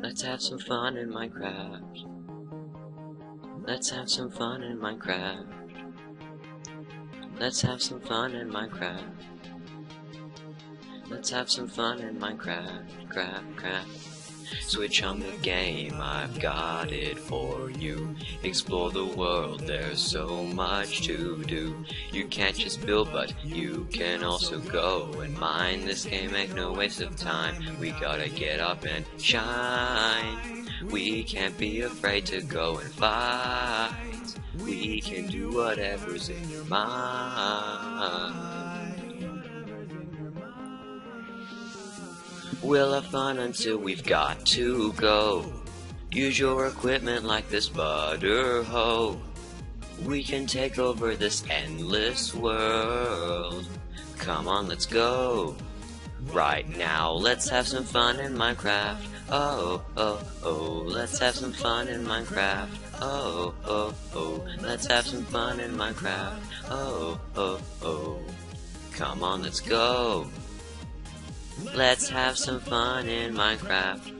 Let's have some fun in Minecraft. Let's have some fun in Minecraft. Let's have some fun in Minecraft. Let's have some fun in Minecraft. Craft, craft. Switch on the game, I've got it for you. Explore the world, there's so much to do. You can't just build, but you can also go and mine this game, make no waste of time. We gotta get up and shine. We can't be afraid to go and fight. We can do whatever's in your mind. We'll have fun until we've got to go. Use your equipment like this butter hoe. We can take over this endless world. Come on, let's go. Right now, let's have some fun in Minecraft. Oh, oh, oh, let's have some fun in Minecraft. Oh, oh, oh, let's have some fun in Minecraft. Oh, oh, oh, come on, let's go. Let's have some fun in Minecraft.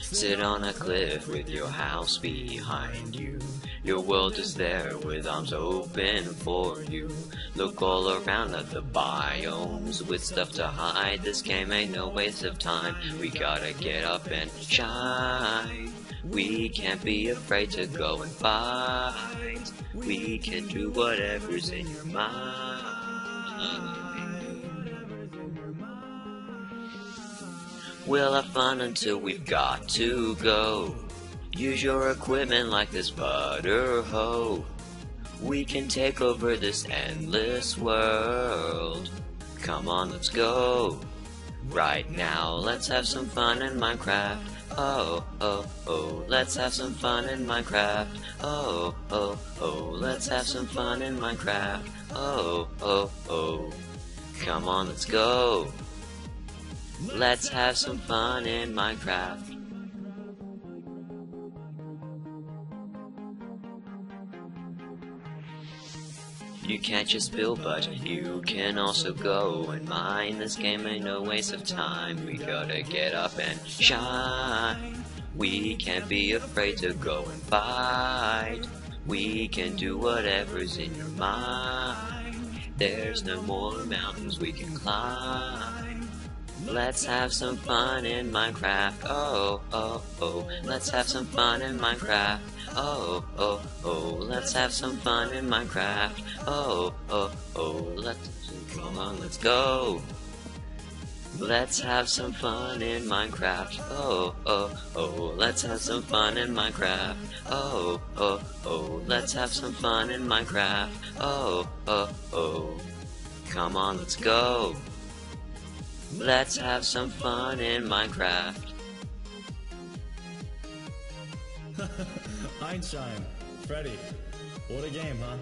Sit on a cliff with your house behind you. Your world is there with arms open for you. Look all around at the biomes with stuff to hide. This game ain't no waste of time. We gotta get up and shine. We can't be afraid to go and fight. We can do whatever's in your mind. We'll have fun until we've got to go. Use your equipment like this butter hoe. We can take over this endless world. Come on, let's go. Right now, let's have some fun in Minecraft. Oh, oh, oh, let's have some fun in Minecraft. Oh, oh, oh, let's have some fun in Minecraft. Oh, oh, oh, come on, let's go. Let's have some fun in Minecraft. You can't just build, but you can also go and mine. This game ain't no waste of time. We gotta get up and shine. We can't be afraid to go and fight. We can do whatever's in your mind. There's no more mountains we can climb. Let's have some fun in Minecraft. Oh, oh, oh. Let's have some fun in Minecraft. Oh, oh, oh. Let's have some fun in Minecraft. Oh, oh, oh. Let's come on, let's go. Let's have some fun in Minecraft. Oh, oh, oh. Let's have some fun in Minecraft. Oh, oh, oh. Let's have some fun in Minecraft. Oh, oh, oh. Come on, let's go. Let's have some fun in Minecraft. Einshine, Freddy, what a game, huh?